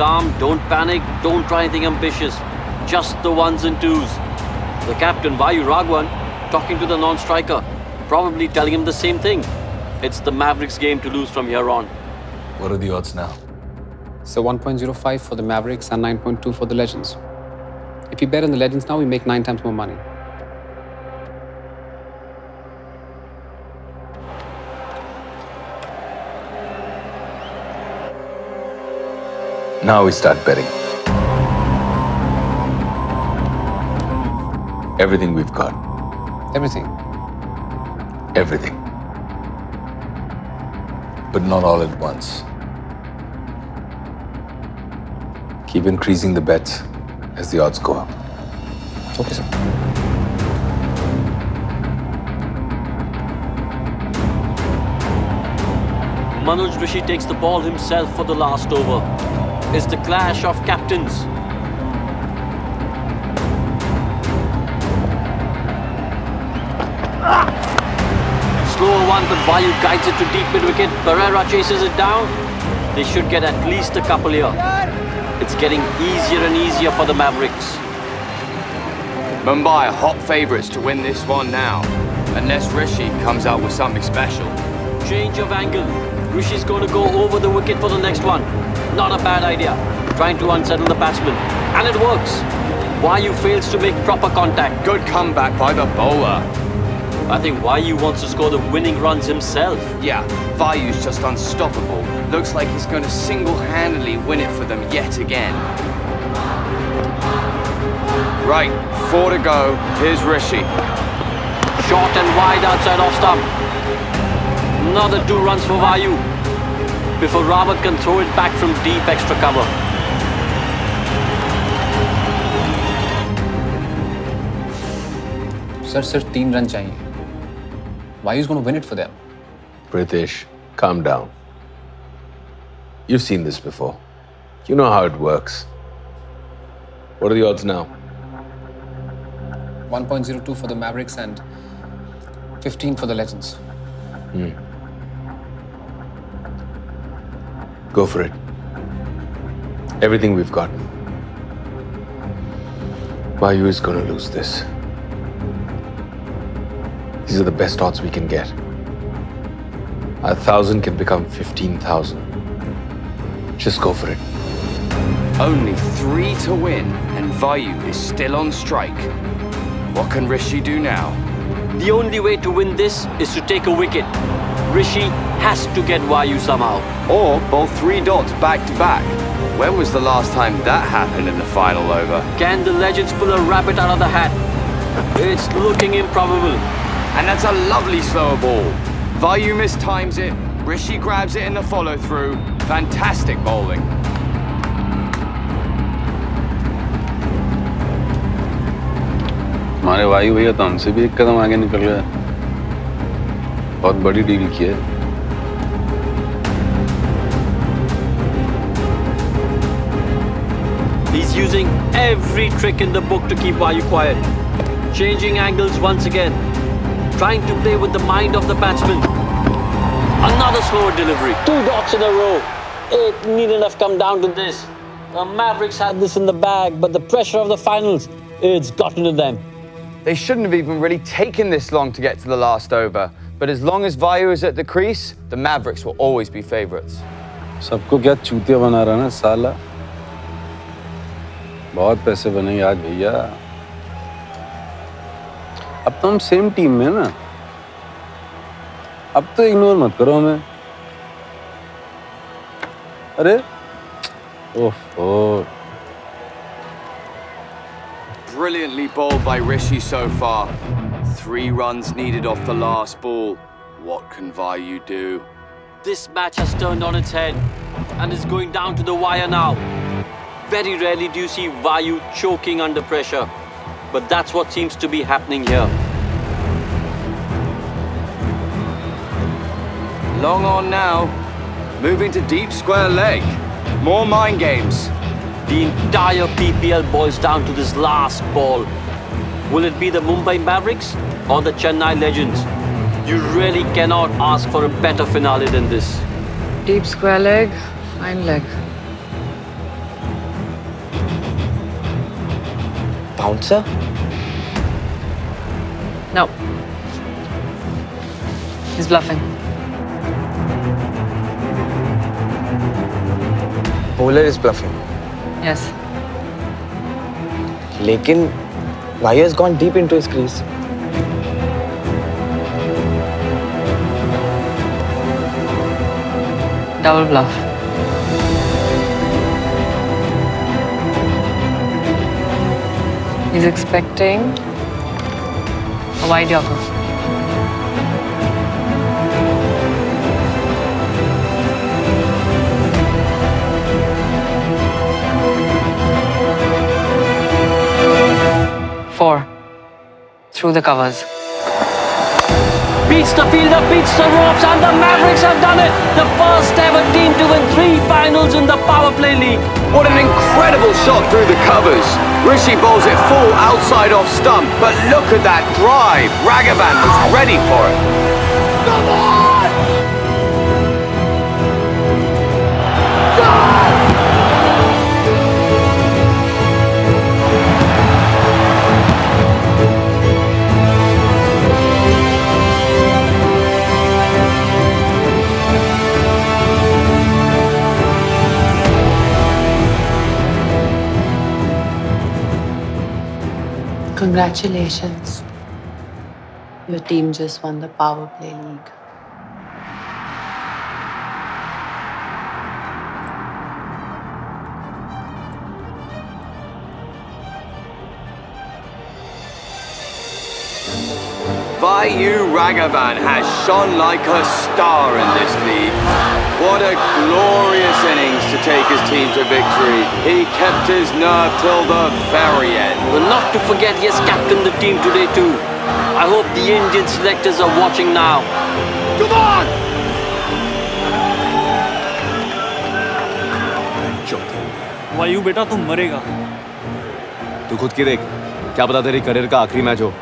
calm, don't panic, don't try anything ambitious. Just the ones and twos. The captain, Vayu Raghavan, talking to the non-striker, probably telling him the same thing. It's the Mavericks game to lose from here on. What are the odds now? So 1.05 for the Mavericks and 9.2 for the Legends. If we bet on the Legends now, we make nine times more money. Now we start betting. Everything we've got. Everything. Everything. But not all at once. Keep increasing the bets as the odds go up. Okay, sir. Manoj Rishi takes the ball himself for the last over. It's the clash of captains. Slower one, but Vayu guides it to deep mid-wicket. Pereira chases it down. They should get at least a couple here. It's getting easier and easier for the Mavericks. Mumbai are hot favourites to win this one now, unless Rishi comes out with something special. Change of angle. Rishi's going to go over the wicket for the next one. Not a bad idea. Trying to unsettle the batsman. And it works. Vayu fails to make proper contact. Good comeback by the bowler. I think Vayu wants to score the winning runs himself. Yeah, Vayu's just unstoppable. Looks like he's going to single-handedly win it for them yet again. Right, four to go. Here's Rishi. Short and wide outside off stump. Another two runs for Vayu. Before Rawat can throw it back from deep extra cover. Sir, सिर्फ तीन run चाहिए. Why is going to win it for them? Pritesh, calm down. You've seen this before. You know how it works. What are the odds now? 1.02 for the Mavericks and 15 for the Legends. Go for it. Everything we've got. Vayu is going to lose this. These are the best odds we can get. A thousand can become 15,000. Just go for it. Only three to win, and Vayu is still on strike. What can Rishi do now? The only way to win this is to take a wicket. Rishi has to get Vayu somehow. Or both three dots back to back. When was the last time that happened in the final over? Can the Legends pull a rabbit out of the hat? it's looking improbable. And that's a lovely slower ball. Vayu mistimes it, Rishi grabs it in the follow-through. Fantastic bowling. हमारे वायु भैया तो हमसे भी एक कदम आगे निकल गए बहुत बड़ी डील की है using every trick in the book to keep Vayu quiet. Changing angles once again. Trying to play with the mind of the batsman. Another slower delivery. Two dots in a row. It needn't have come down to this. The Mavericks had this in the bag, but the pressure of the finals, it's gotten to them. They shouldn't have even really taken this long to get to the last over. But as long as Vayu is at the crease, the Mavericks will always be favourites. सबको क्या चूतिया बना रहा ना साला बहुत पैसे बनेंगे आज भैया अब तो हम सेम टीम में हैं ना अब तो इग्नोर मत करो हमें अरे ओहो Brilliantly bowled by Rishi so far. Three runs needed off the last ball. What can Vayu do? This match has turned on its head and is going down to the wire now. Very rarely do you see Vayu choking under pressure, but that's what seems to be happening here. Long on now. Moving to deep square leg. More mind games. The entire PPL boils down to this last ball. Will it be the Mumbai Mavericks or the Chennai Legends? You really cannot ask for a better finale than this. Deep square leg, fine leg. bouncer? No. He's bluffing. Bowler is bluffing. Yes. लेकिन Vayu has gone deep into his crease. Double bluff. He's expecting a wide yorker. Four. Through the covers. Beats the fielder, beats the ropes, and the Mavericks have done it. The first ever team to win three finals in the Power Play League. What an incredible shot through the covers. Rishi bowls it full outside off stump, but look at that drive. Raghavan was ready for it. Come on! Congratulations. Your team just won the Power Play League. Vayu Raghavan has shone like a star in this league. What a glorious innings to take his team to victory. He kept his nerve till the very end. But not to forget he has captained the team today too. I hope the Indian selectors are watching now. Come on! वायु बेटा तुम मरेगा तू खुद की देख क्या पता तेरी करियर का आखिरी मैच हो